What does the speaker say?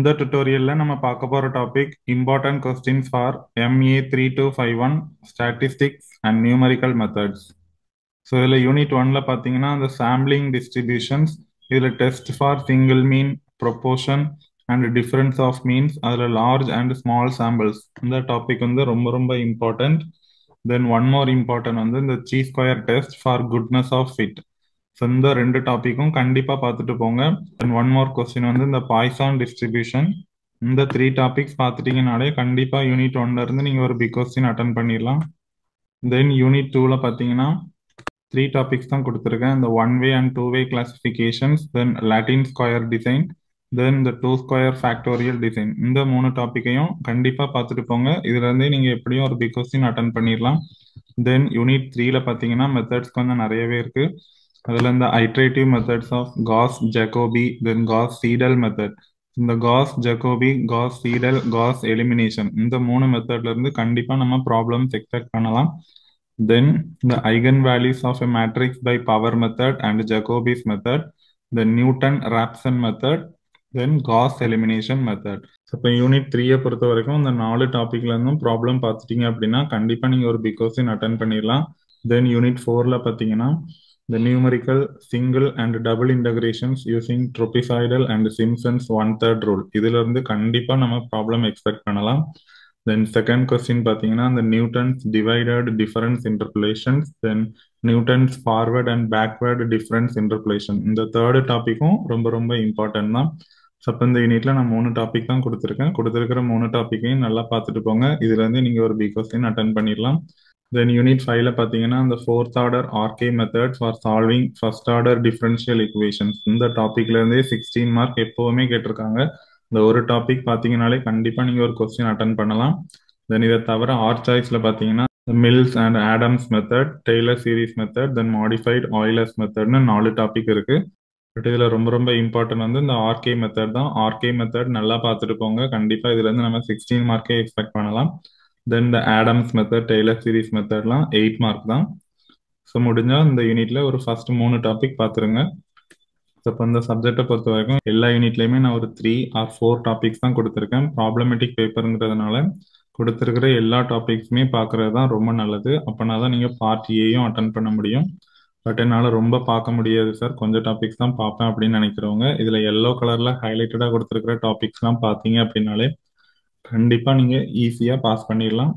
இந்த டுட்டோரியல்ல நம்ம பார்க்க போற topic important questions for MA three two five one statistics and numerical methods so இதில் யூனிட் ஒன்ல பார்த்தீங்கன்னா அந்த சாம்பிளிங் டிஸ்ட்ரிபியூஷன்ஸ் இதில் test for single mean proportion and difference of means அதில் லார்ஜ் அண்ட் ஸ்மால் சாம்பிள்ஸ் இந்த டாபிக் வந்து ரொம்ப ரொம்ப important then one more important வந்து இந்த chi square test for goodness of fit so இந்த ரெண்டு டாப்பிக்கும் கண்டிப்பாக பார்த்துட்டு போங்க. தென் ஒன் மோர் கொஸ்டின் வந்து இந்த பாய்சான் டிஸ்ட்ரிபியூஷன் இந்த த்ரீ டாபிக்ஸ் பார்த்துட்டீங்கனாலே கண்டிப்பாக யூனிட் ஒன்ல இருந்து நீங்கள் ஒரு பிக் கொஸ்டின் அட்டன் பண்ணிடலாம். தென் யூனிட் டூவில் பார்த்தீங்கன்னா த்ரீ டாபிக்ஸ் தான் கொடுத்துருக்கேன். இந்த one way and two way classifications then Latin square design then இந்த டூ ஸ்கொயர் ஃபேக்டோரியல் டிசைன் இந்த மூணு டாப்பிக்கையும் கண்டிப்பாக பார்த்துட்டு போங்க. இதுலேருந்தே நீங்கள் எப்படியும் ஒரு பிக் கொஸ்டின் அட்டன் பண்ணிடலாம். தென் யூனிட் த்ரீல பார்த்தீங்கன்னா மெத்தட்ஸ் கொஞ்சம் நிறையவே இருக்குது அதில் இந்த iterative methods of Gauss Jacobi then Gauss Seidel method இந்த Gauss Jacobi Gauss Seidel Gauss elimination இந்த மூணு மெத்தட்ல இருந்து கண்டிப்பாக நம்ம ப்ராப்ளம்ஸ் எக்ஸ்பெக்ட் பண்ணலாம். தென் இந்த eigen values of a matrix by power method and Jacobi's method then Newton Raphson method then Gauss elimination so இப்போ யூனிட் த்ரீயை பொறுத்த வரைக்கும் இந்த நாலு டாப்பிக்ல இருந்தும் ப்ராப்ளம் பார்த்துட்டீங்க அப்படின்னா கண்டிப்பாக நீங்கள் ஒரு பிக் கொஸ்டின் அட்டன் பண்ணிடலாம். தென் யூனிட் ஃபோரில் பார்த்தீங்கன்னா the numerical single and double integrations using trapezoidal and Simpson's one third rule. இதுல இருந்து கண்டிப்பா நம்ம ப்ராப்ளம் எக்ஸ்பெக்ட் பண்ணலாம். தென் செகண்ட் கொஸ்டின் பார்த்தீங்கன்னா அந்த Newton's divided difference interpolations then Newton's forward and backward difference interpolation இந்த தேர்டு டாப்பிக்கும் ரொம்ப ரொம்ப இம்பார்ட்டன்ட் தான். ஸோ அப்போ இந்த யூனிட்ல நான் மூணு டாபிக் தான் கொடுத்துருக்கேன். கொடுத்துருக்கிற மூணு டாப்பிக்கையும் நல்லா பார்த்துட்டு போங்க. இதுல இருந்து நீங்க ஒரு பி கொஸ்டின் அட்டன் பண்ணிடலாம். தென் யூனிட் ஃபைவ்ல பார்த்தீங்கன்னா அந்த fourth order RK method for solving first order differential equations இந்த டாபிக்ல இருந்தே சிக்ஸ்டீன் மார்க் எப்போவுமே கேட்டிருக்காங்க. இந்த ஒரு டாபிக் பார்த்தீங்கனாலே கண்டிப்பாக நீங்கள் ஒரு கொஸ்டின் அட்டன் பண்ணலாம். தென் இதை தவிர ஆர் சாய்ஸில் பார்த்தீங்கன்னா Milne's and Adams method Taylor series method then modified Euler's மெத்தட்னு நாலு டாபிக் இருக்கு. பட் இதில் ரொம்ப ரொம்ப இம்பார்ட்டன்ட் வந்து இந்த ஆர்கே மெத்தட் தான். ஆர்கே மெத்தட் நல்லா பார்த்துட்டு போங்க. கண்டிப்பாக இதுலேருந்து நம்ம சிக்ஸ்டீன் மார்க்கே எக்ஸ்பெக்ட் பண்ணலாம். தென் இந்த ஆடம்ஸ் மெத்தட் டெய்லர் சீரீஸ் மெத்தட்லாம் எயிட் மார்க் தான். ஸோ முடிஞ்சால் இந்த யூனிட்ல ஒரு ஃபர்ஸ்ட் மூணு டாபிக் பார்த்துருங்க. ஸோ இப்போ இந்த சப்ஜெக்டை பொறுத்த வரைக்கும் எல்லா யூனிட்லையுமே நான் ஒரு த்ரீ ஆர் ஃபோர் டாபிக்ஸ் தான் கொடுத்துருக்கேன். ப்ராப்ளமேட்டிக் பேப்பருங்கிறதுனால கொடுத்துருக்கிற எல்லா டாபிக்ஸுமே பார்க்குறது தான் ரொம்ப நல்லது. அப்போனா தான் நீங்கள் பார்ட் ஏயும் அட்டன் பண்ண முடியும். பட் என்னால் ரொம்ப பார்க்க முடியாது சார் கொஞ்சம் டாபிக்ஸ் தான் பார்ப்பேன் அப்படின்னு நினைக்கிறவங்க. இதில் எல்லோ கலரில் ஹைலைட்டடாக கொடுத்துருக்கிற டாபிக்ஸ்லாம் பார்த்தீங்க அப்படின்னாலே கண்டிப்பா நீங்க ஈஸியா பாஸ் பண்ணிடலாம்.